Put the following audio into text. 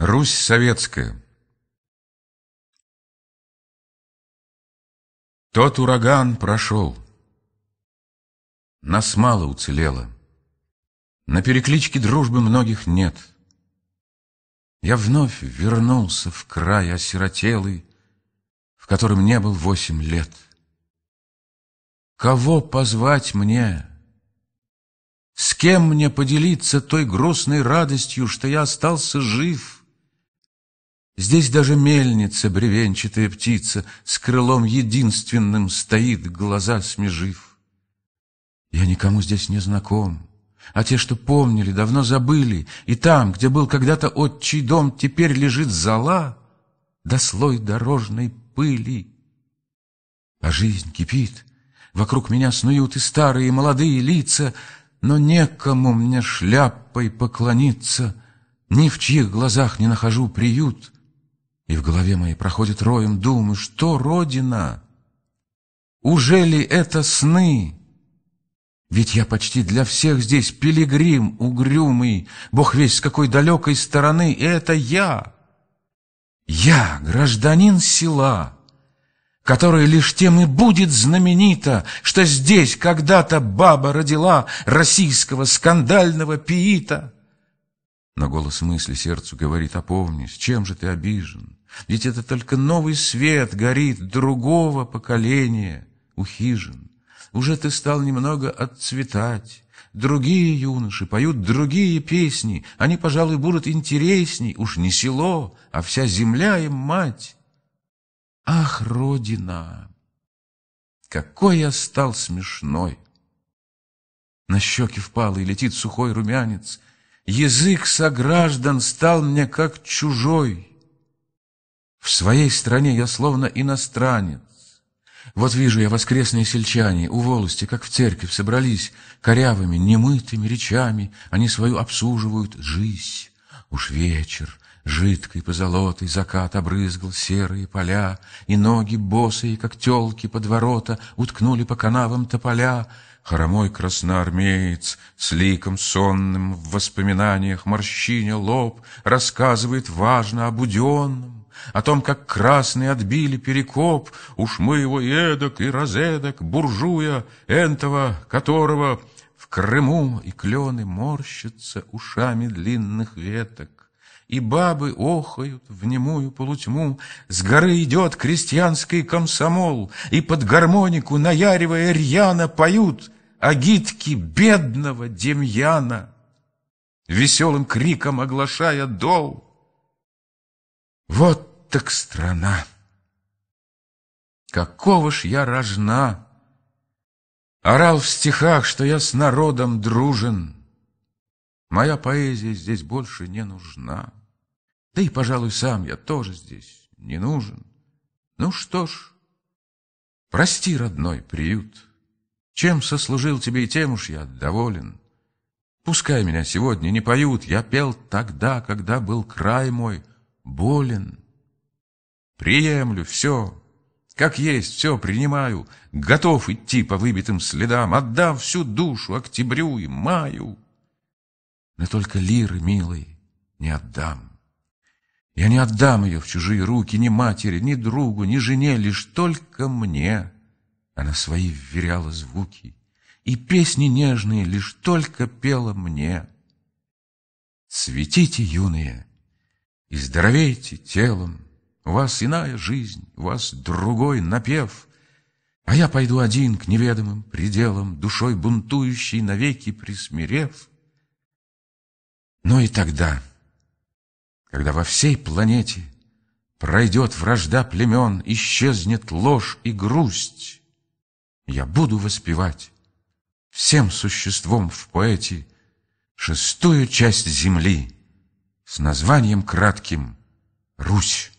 Русь советская Тот ураган прошел. Нас мало уцелело. На перекличке дружбы многих нет. Я вновь вернулся в край осиротелый, В котором не был восемь лет. Кого позвать мне? С кем мне поделиться той грустной радостью, Что я остался жив — Здесь даже мельница, бревенчатая птица, С крылом единственным стоит, глаза смежив. Я никому здесь не знаком, а те, что помнили, давно забыли, И там, где был когда-то отчий дом, Теперь лежит зола, да слой дорожной пыли. А жизнь кипит, вокруг меня снуют и старые, и молодые лица, Но некому мне шляпой поклониться, Ни в чьих глазах не нахожу приют — и в голове моей проходит роем думы, что Родина? Уже ли это сны? Ведь я почти для всех здесь пилигрим угрюмый, Бог весь с какой далекой стороны, и это я. Я, гражданин села, которое лишь тем и будет знаменита, Что здесь когда-то баба родила российского скандального пиита. Но голос мысли сердцу говорит, опомнись, чем же ты обижен? Ведь это только новый свет горит другого поколения у хижин. Уже ты стал немного отцветать. Другие юноши поют другие песни. Они, пожалуй, будут интересней. Уж не село, а вся земля им мать. Ах, Родина! Какой я стал смешной! На щеки впал и летит сухой румянец. Язык сограждан стал мне как чужой. В своей стране я словно иностранец. Вот вижу я воскресные сельчане у волости, как в церковь, собрались корявыми, немытыми речами, они свою обсуживают жизнь. Уж вечер, жидкой позолотой закат обрызгал серые поля, и ноги босые, как телки под ворота, уткнули по канавам тополя, Хромой красноармеец с ликом сонным в воспоминаниях морщиня лоб рассказывает важно об уденном, о том, как красные отбили перекоп, уж мы его эдак и разэдак, буржуя, энтого, которого в Крыму и клены морщатся ушами длинных веток. И бабы охают в немую полутьму, С горы идет крестьянский комсомол, И под гармонику, наяривая рьяно, Поют агитки бедного Демьяна, Веселым криком оглашая дол. Вот так страна. Какого ж я рожна! Орал в стихах, что я с народом дружен. Моя поэзия здесь больше не нужна. Да и, пожалуй, сам я тоже здесь не нужен. Ну что ж, прости, родной приют. Чем сослужил тебе и тем уж я доволен. Пускай меня сегодня не поют, я пел тогда, когда был край мой болен. Приемлю все, как есть, все принимаю, Готов идти по выбитым следам, Отдав всю душу октябрю и маю. Но только лиры, милой, не отдам. Я не отдам ее в чужие руки Ни матери, ни другу, ни жене, Лишь только мне она свои вверяла звуки, И песни нежные лишь только пела мне. Светите, юные, и здоровейте телом, у вас иная жизнь, у вас другой напев, А я пойду один к неведомым пределам, Душой бунтующей навеки присмирев. Но и тогда, когда во всей планете Пройдет вражда племен, исчезнет ложь и грусть, Я буду воспевать всем существом в поэте Шестую часть земли с названием кратким «Русь».